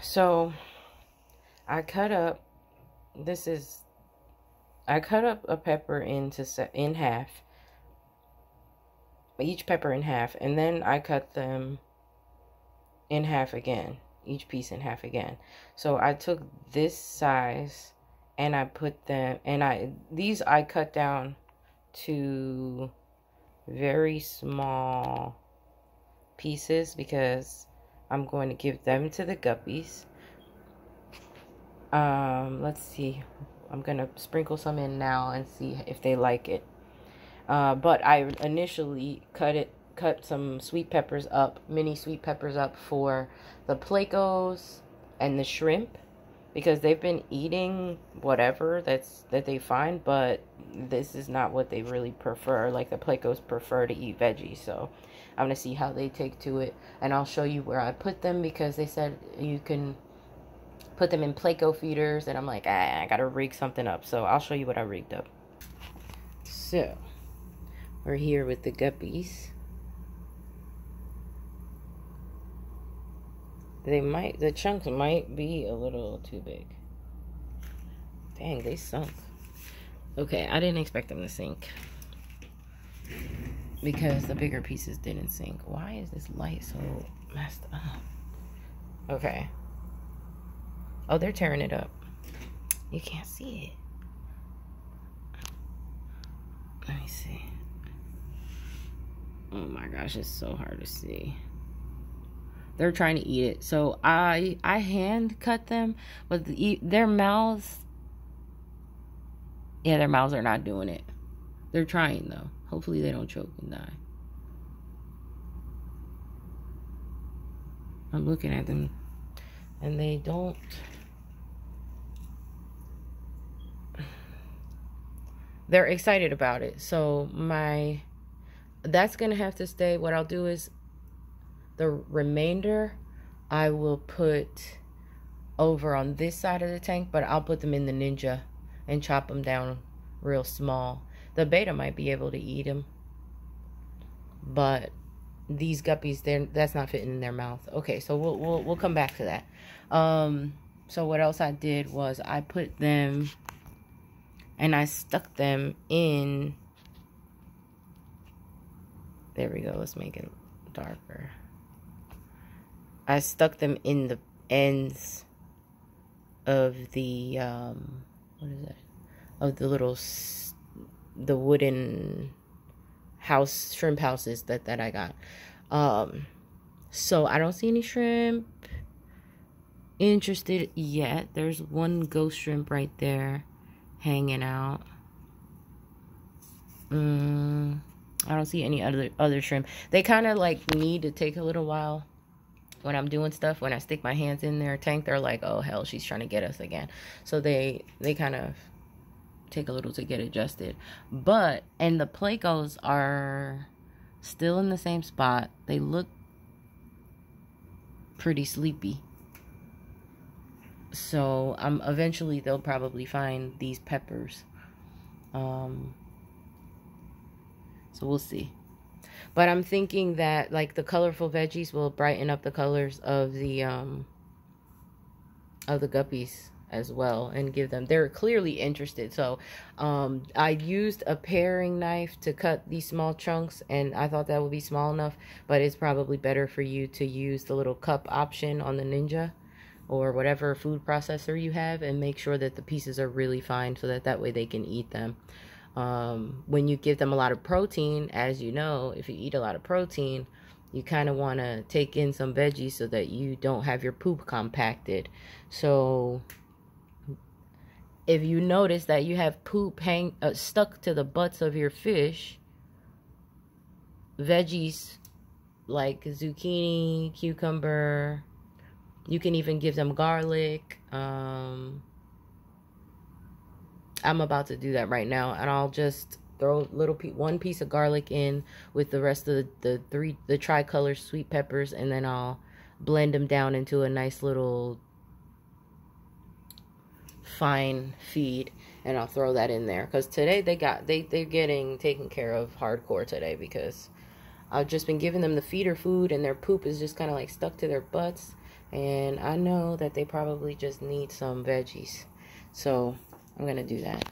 So I cut up, this is, I cut up a pepper into in half, each pepper in half, and then I cut them in half again, each piece in half again. So I took this size and I put them, and I, these I cut down to very small pieces because I'm going to give them to the guppies. Um, let's see. I'm going to sprinkle some in now and see if they like it. Uh, but I initially cut it, cut some sweet peppers up, mini sweet peppers up for the Plecos and the shrimp because they've been eating whatever that's that they find, but this is not what they really prefer. Like the Plecos prefer to eat veggies, so I'm gonna see how they take to it, and I'll show you where I put them because they said you can put them in Pleco feeders, and I'm like, ah, I gotta rig something up, so I'll show you what I rigged up. So we're here with the guppies. They might, the chunks might be a little too big. Dang, they sunk. Okay, I didn't expect them to sink. Because the bigger pieces didn't sink. Why is this light so messed up? Okay. Oh, they're tearing it up. You can't see it. Let me see. Oh my gosh, it's so hard to see they're trying to eat it. So I I hand cut them, but the, their mouths, yeah, their mouths are not doing it. They're trying though. Hopefully they don't choke and die. I'm looking at them, and they don't. They're excited about it. So my that's gonna have to stay. What I'll do is the remainder I will put over on this side of the tank, but I'll put them in the Ninja and chop them down real small. The betta might be able to eat them, but these guppies, they're, that's not fitting in their mouth. Okay, so we'll, we'll, we'll come back to that. Um, so what else I did was I put them and I stuck them in, there we go, let's make it darker. I stuck them in the ends of the um, what is that? Of the little the wooden house shrimp houses that that I got. Um, so I don't see any shrimp interested yet. There's one ghost shrimp right there hanging out. Mm, I don't see any other other shrimp. They kind of like need to take a little while when I'm doing stuff, when I stick my hands in their tank, they're like, oh, hell, she's trying to get us again. So they, they kind of take a little to get adjusted. But, and the Plecos are still in the same spot. They look pretty sleepy. So, um, eventually they'll probably find these peppers. Um, so we'll see. But I'm thinking that like the colorful veggies will brighten up the colors of the um of the guppies as well and give them they're clearly interested. So um i used a paring knife to cut these small chunks and i thought that would be small enough but it's probably better for you to use the little cup option on the ninja or whatever food processor you have and make sure that the pieces are really fine so that that way they can eat them um, when you give them a lot of protein, as you know, if you eat a lot of protein, you kind of want to take in some veggies so that you don't have your poop compacted. So if you notice that you have poop hang uh, stuck to the butts of your fish, veggies like zucchini, cucumber, you can even give them garlic, um, I'm about to do that right now, and I'll just throw little pe one piece of garlic in with the rest of the, the three the tricolor sweet peppers, and then I'll blend them down into a nice little fine feed and I'll throw that in there because today they got they they're getting taken care of hardcore today because I've just been giving them the feeder food and their poop is just kind of like stuck to their butts And I know that they probably just need some veggies. So I'm going to do that.